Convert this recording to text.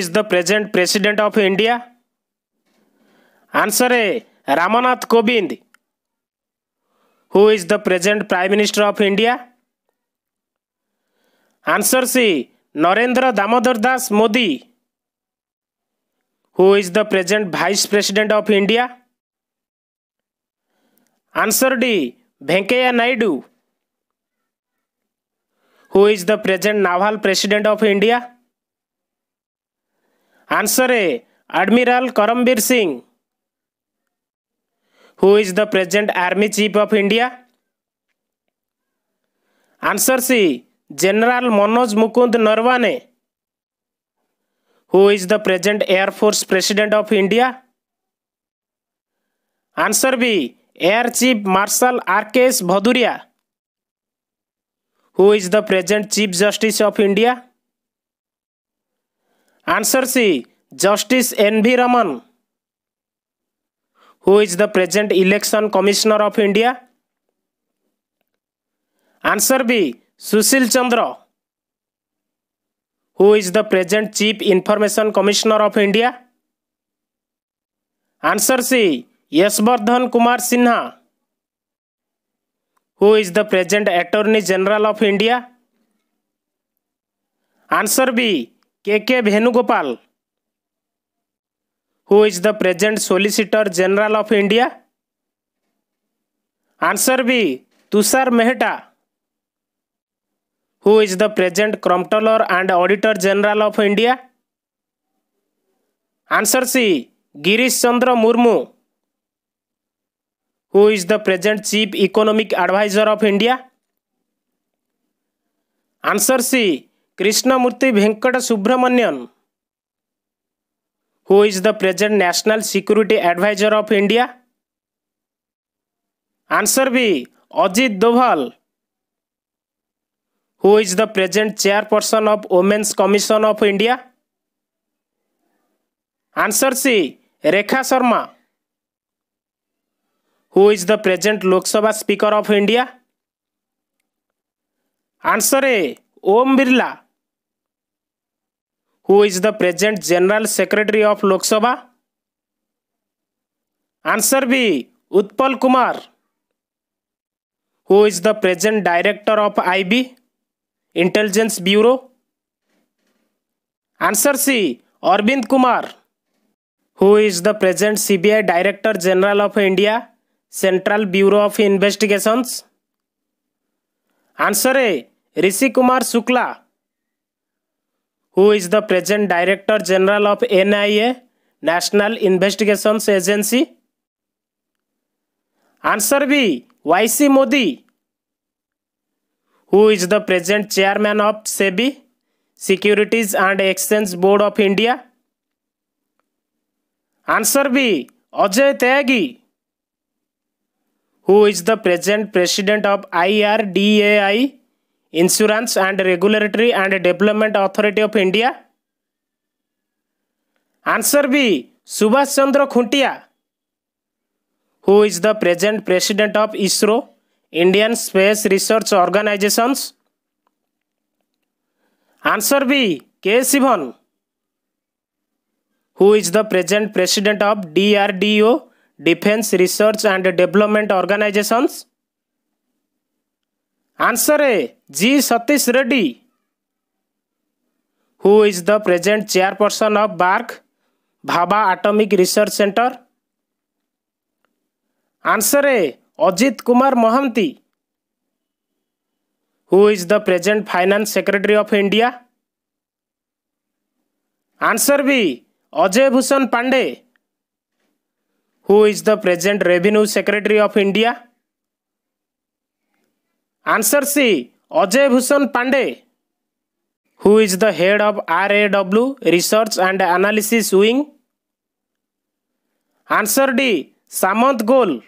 is the present President of India? Answer A. Ramanath Kovind. Who is the present Prime Minister of India? Answer C. Narendra Damodar Das Modi. Who is the present Vice President of India? Answer D. Venkaya Naidu. Who is the present Naval President of India? Answer A. Admiral Karambir Singh. Who is the present Army Chief of India? Answer C. General Manoj Mukund Narwane. Who is the present Air Force President of India? Answer B. Air Chief Marshal R.K.S. Bhaduria. Who is the present Chief Justice of India? Answer C. Justice N.V. Raman. Who is the present Election Commissioner of India? Answer B. Sushil Chandra. Who is the present Chief Information Commissioner of India? Answer C. Yashvardhan Kumar Sinha. Who is the present Attorney General of India? Answer B. KK Venugopal Who is the present Solicitor General of India? Answer B. Tushar Mehta Who is the present Comptroller and Auditor General of India? Answer C. Girish Chandra Who is the present Chief Economic Advisor of India? Answer C. Krishnamurthy Venkata Subramanian, who is the present National Security Advisor of India? Answer B. Ajit Doval, who is the present chairperson of Women's Commission of India? Answer C. Rekha Sharma, who is the present Lok Sabha Speaker of India? Answer A. Om Birla. who is the present general secretary of lok sabha answer b utpal kumar who is the present director of ib intelligence bureau answer c arvind kumar who is the present cbi director general of india central bureau of investigations answer a rishi kumar shukla who is the present Director General of NIA, National Investigations Agency? Answer B. YC Modi. Who is the present Chairman of SEBI, Securities and Exchange Board of India? Answer B. Ajay Tyagi. Who is the present President of IRDAI, Insurance and Regulatory and Development Authority of India? Answer B. Subhash Chandra Khuntia. Who is the present president of ISRO, Indian Space Research Organizations? Answer B. K. Sivan. Who is the present president of DRDO, Defense Research and Development Organizations? Answer A. G. Satish Reddy. Who is the present chairperson of BARC, Bhabha Atomic Research Center? Answer A. Ajit Kumar Mohanty. Who is the present Finance Secretary of India? Answer B. Ajay Bhushan Pandey. Who is the present Revenue Secretary of India? Answer C. Ajay Bhushan Pandey. Who is the head of RAW Research and Analysis Wing? Answer D. Samant Goel.